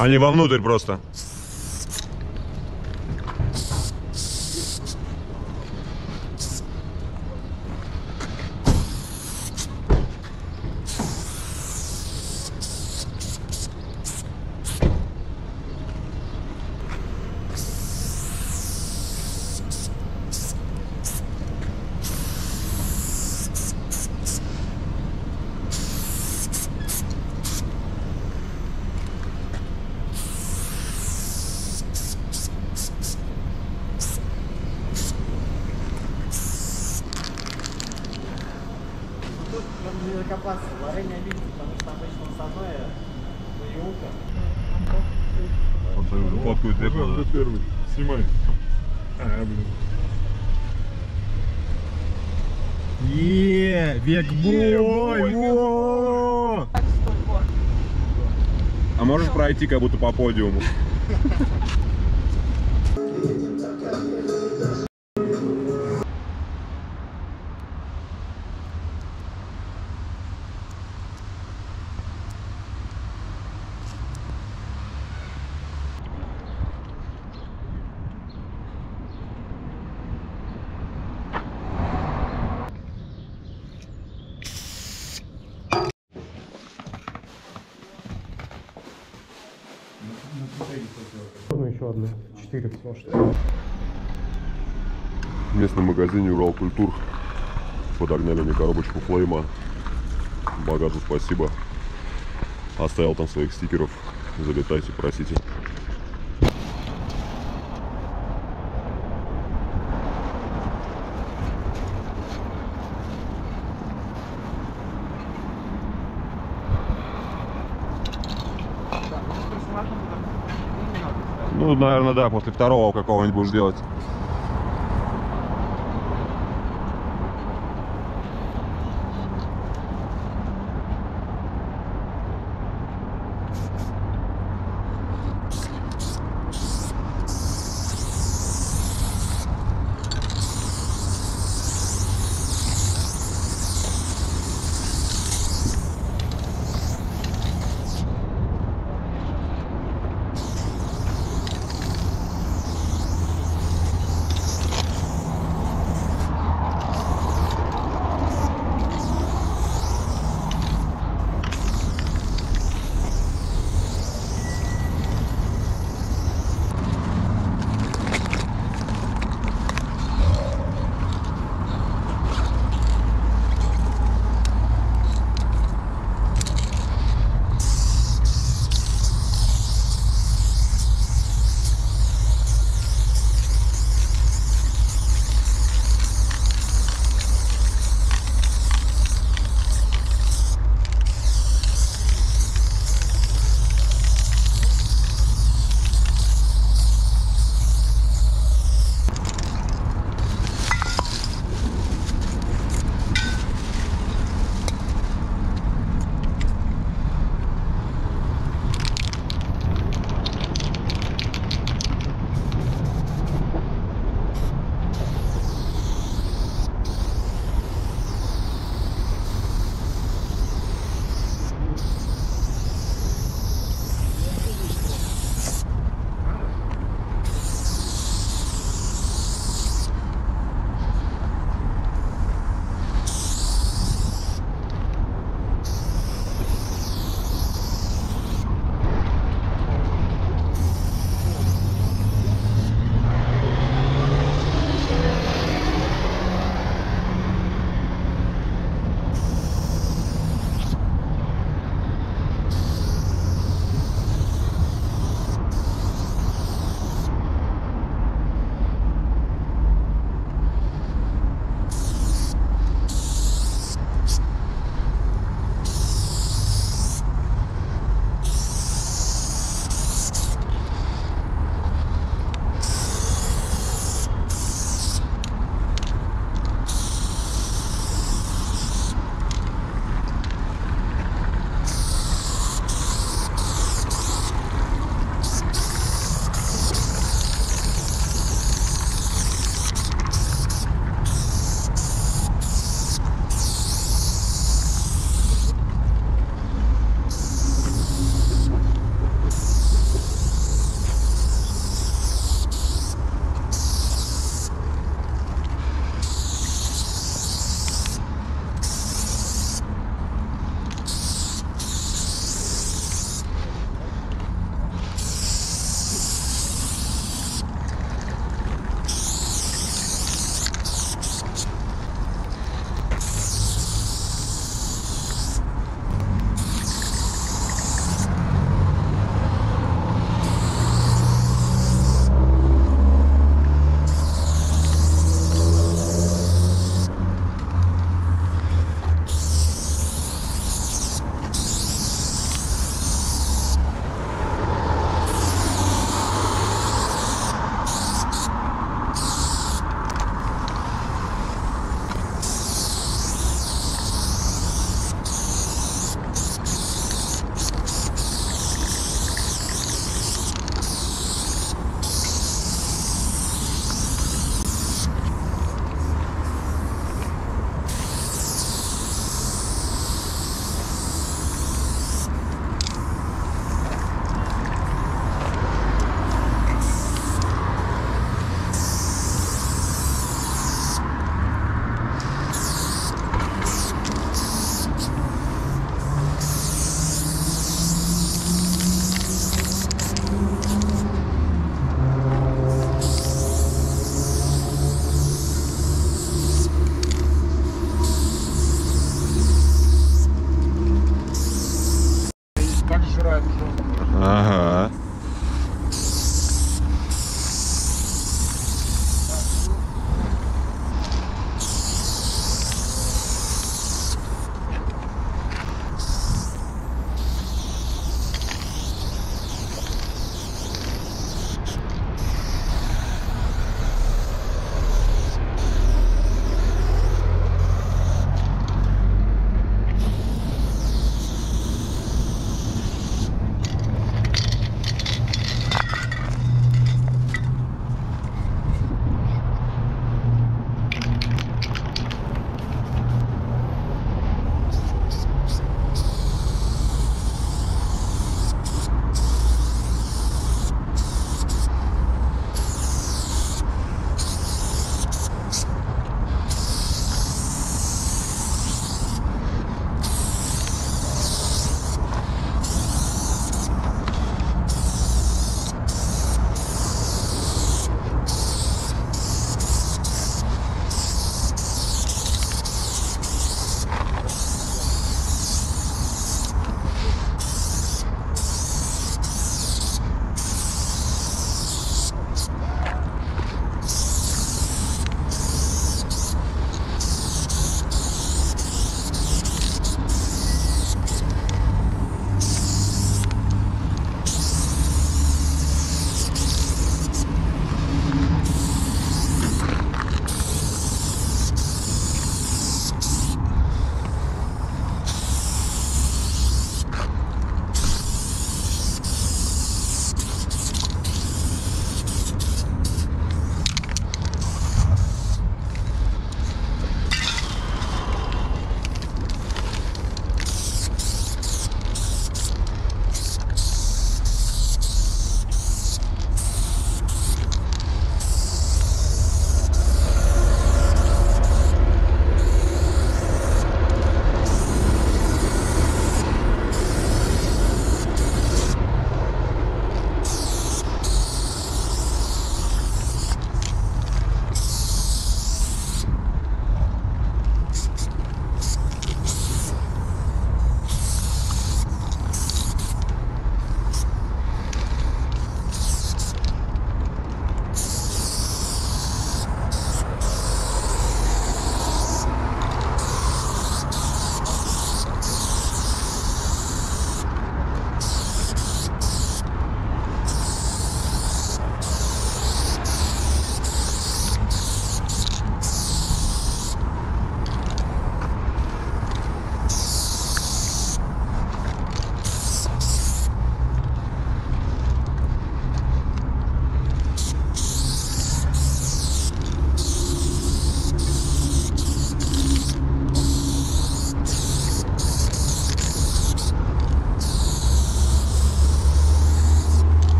Они вовнутрь просто. А, блин. Е, векбой! во! А можешь пройти как будто по подиуму? 4 всего что В местном магазине Урал Культур подогнали мне коробочку флейма. Багажу спасибо. А Оставил там своих стикеров. Залетайте, просите. Да, после второго какого-нибудь будешь делать.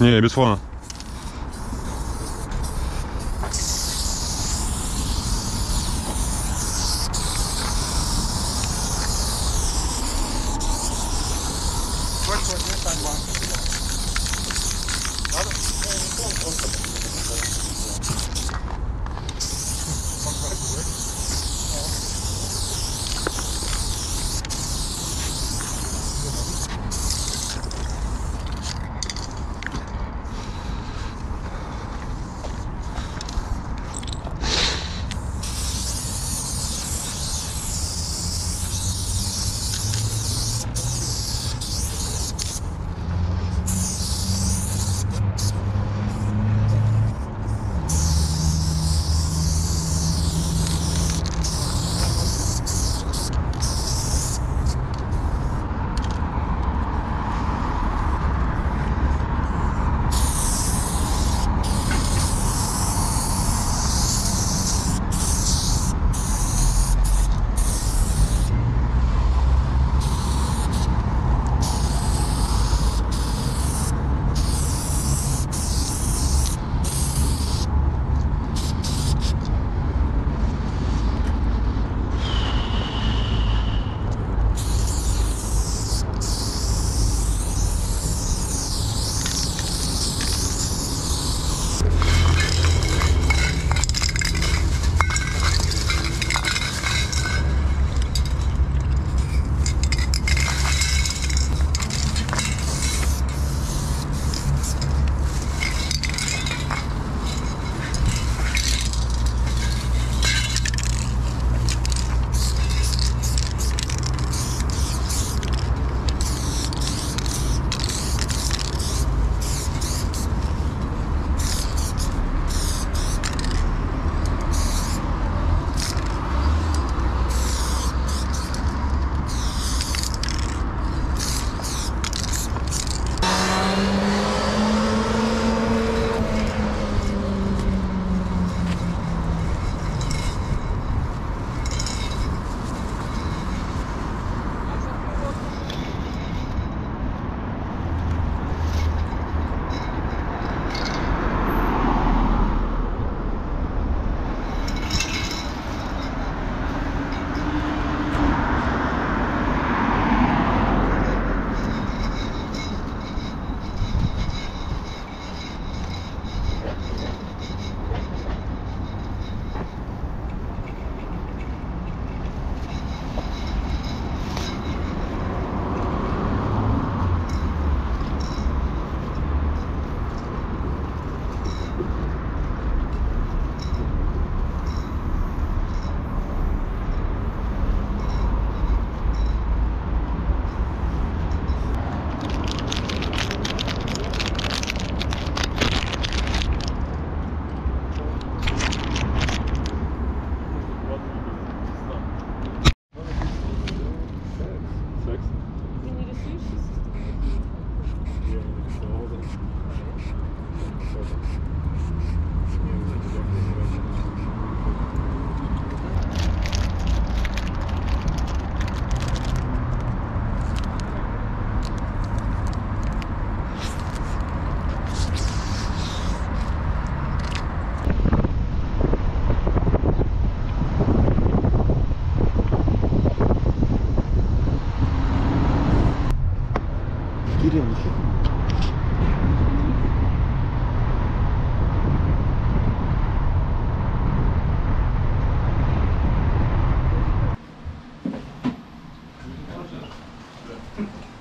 Не, без фона.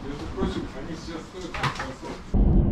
Между прочим, они сейчас стоят как способны.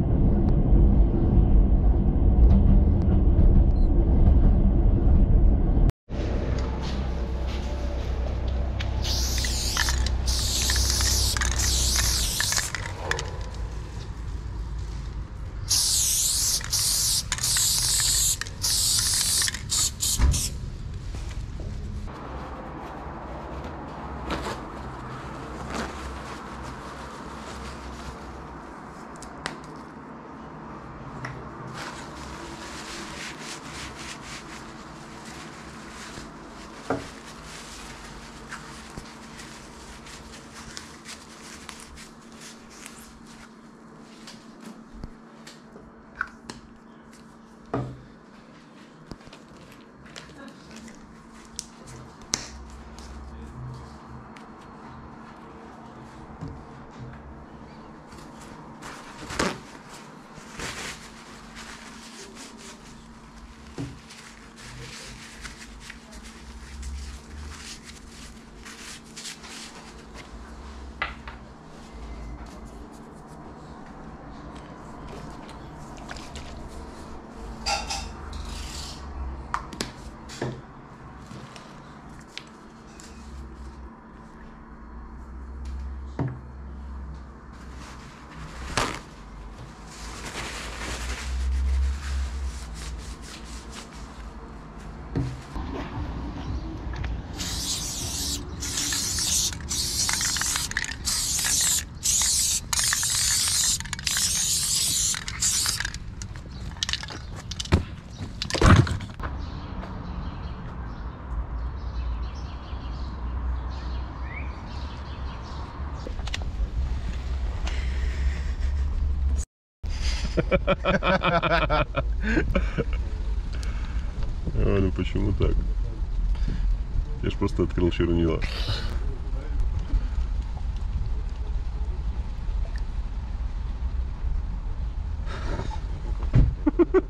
Ну почему так? Я ж просто открыл чернила.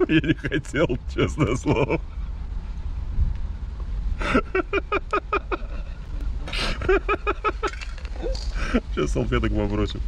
Я не хотел, честное слово. Сейчас салфеток попросим.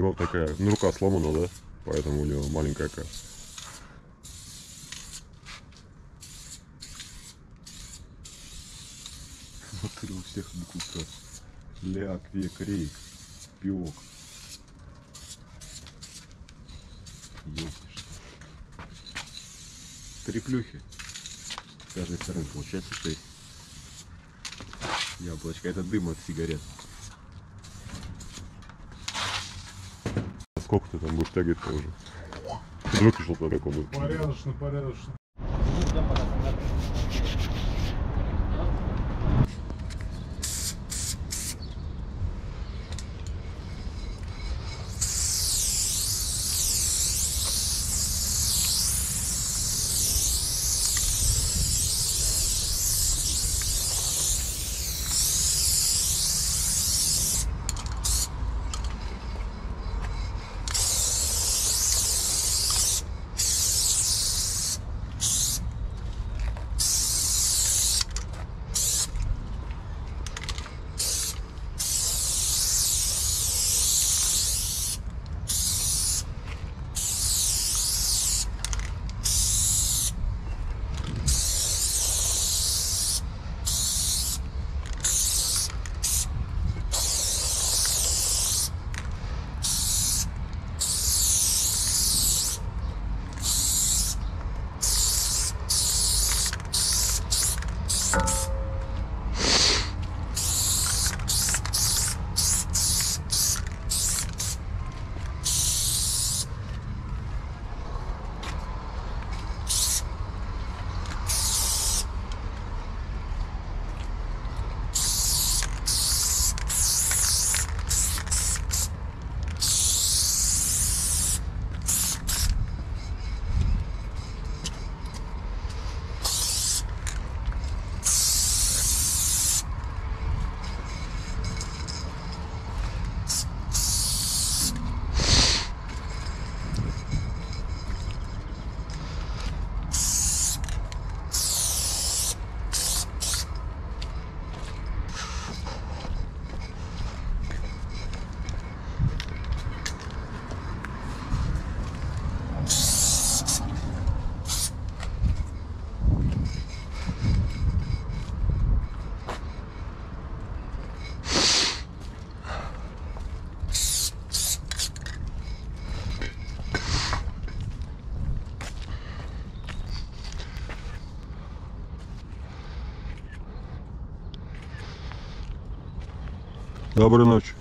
А него такая, ну рука сломана, да? Поэтому у него маленькая какая. Смотри, у всех буквы Ляк, век, рейк, пиок. Три плюхи. С каждой стороны получается шесть. Яблочко, это дым от сигарет. Сколько ты там будешь тягать-то уже? Ты выключил по какому? Порядочно, порядочно. Доброй ночи.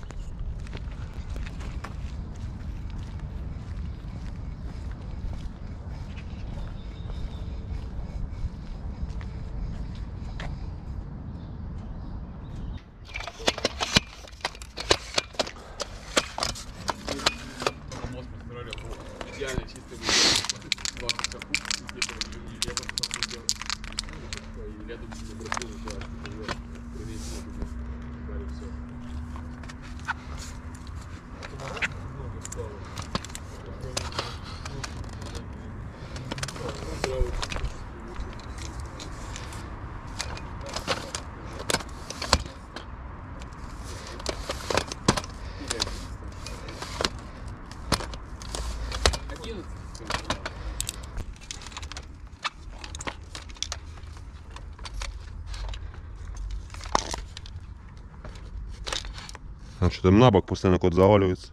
Там на бок постоянно кот заваливается.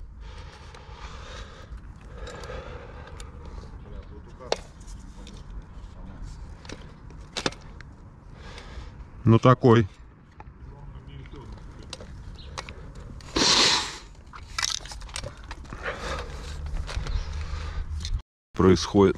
Ну такой. Происходит.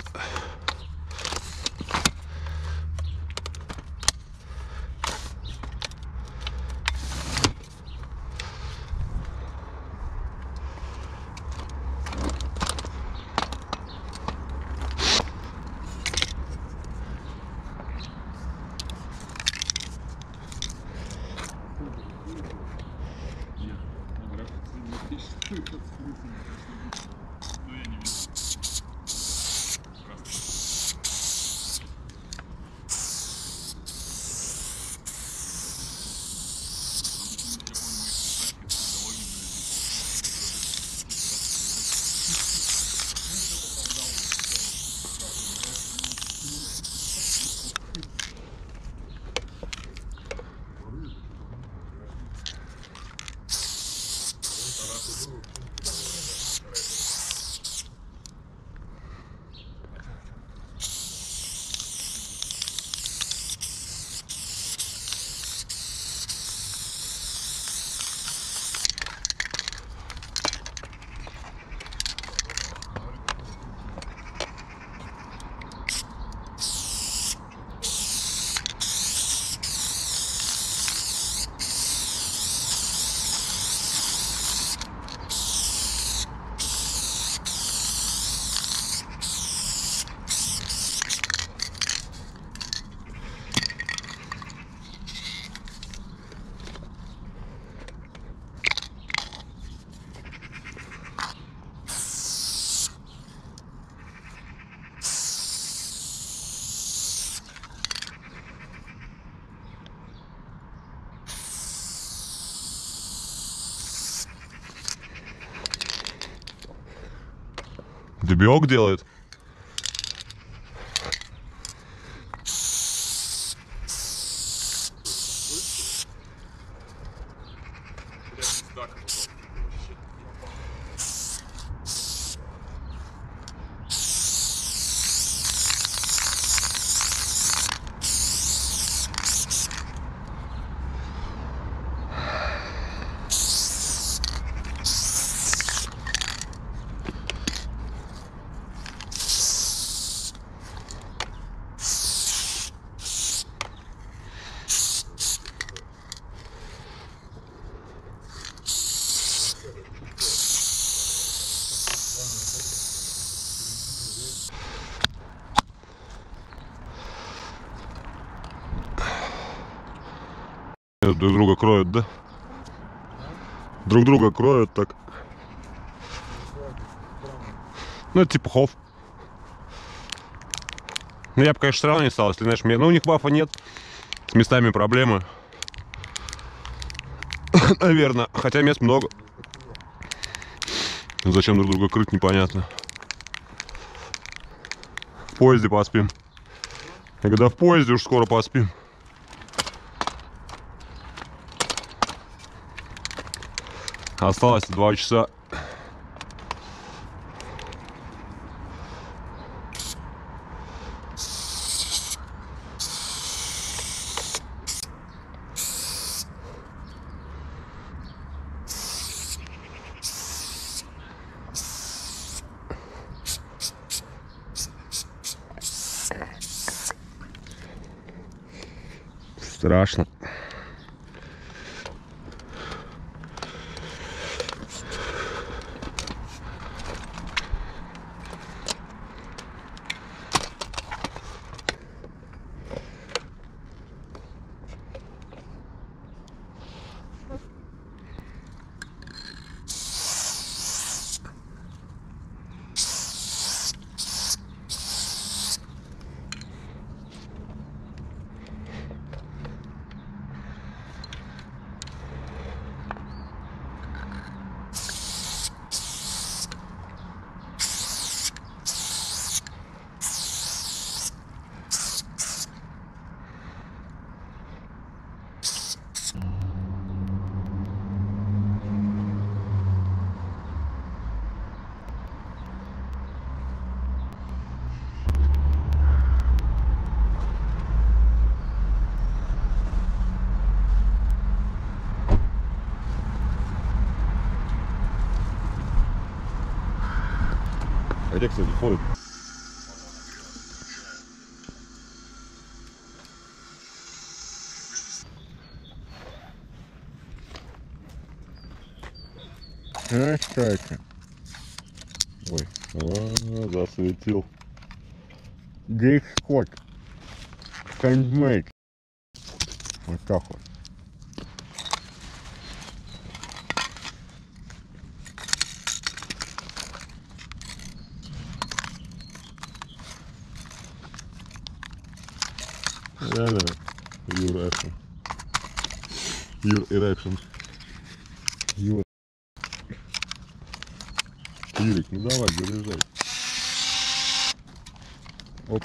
Дебиок делает. Друг друга кроют, да? Друг друга кроют так. Ну, это типа хов. Ну, я бы, конечно, все равно не стал, если, знаешь, мне... Ну, у них бафа нет. С местами проблемы. Наверное. Хотя мест много. Зачем друг друга крыть, непонятно. В поезде поспим. Когда в поезде уж скоро поспим. Осталось 2 часа. Страшно. А, кстати. Ой, а, засветил. Здесь кот. Handmade. Вот так вот. Да-да. Your action. Your erection. Your. Юрик, ну давай, заряжай. Оп.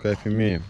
Кайф имеем.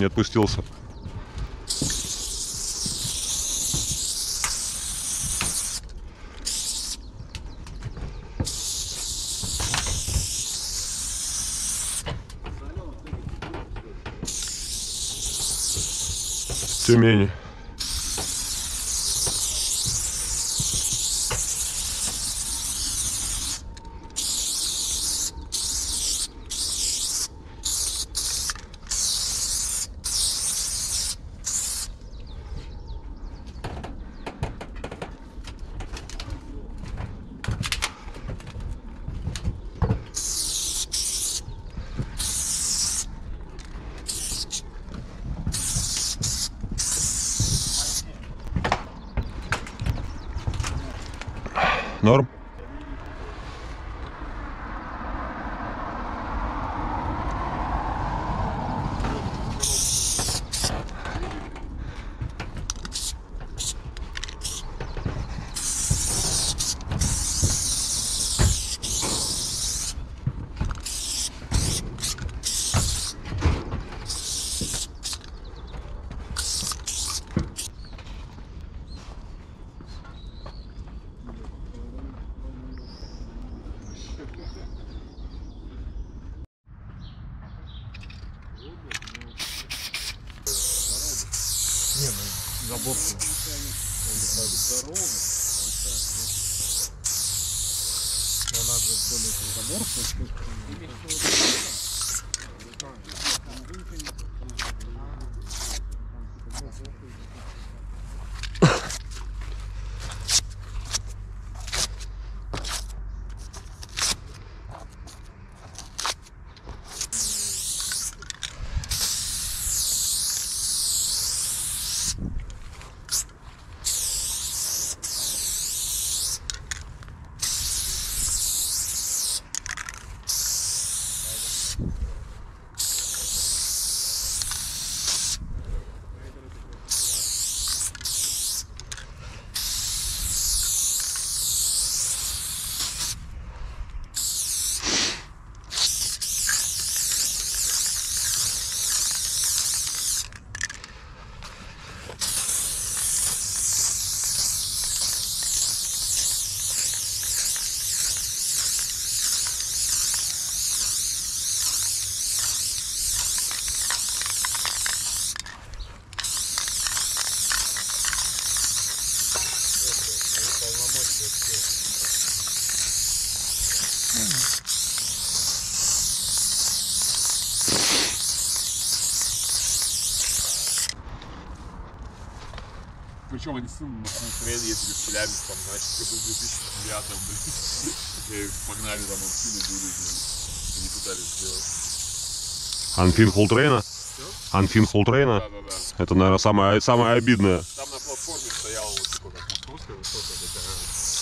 Не отпустился. Тюмени. причем они сын на хрен ездили в Челябинск, там, значит, году 2009, блин. Погнали там Анфина дурить, они пытались сделать. Анфин Холтрейна? Анфин Холтрейна? Да, да, да. Это, наверное, самое, самое обидное. Там на платформе стоял вот такой, как московская высота, такая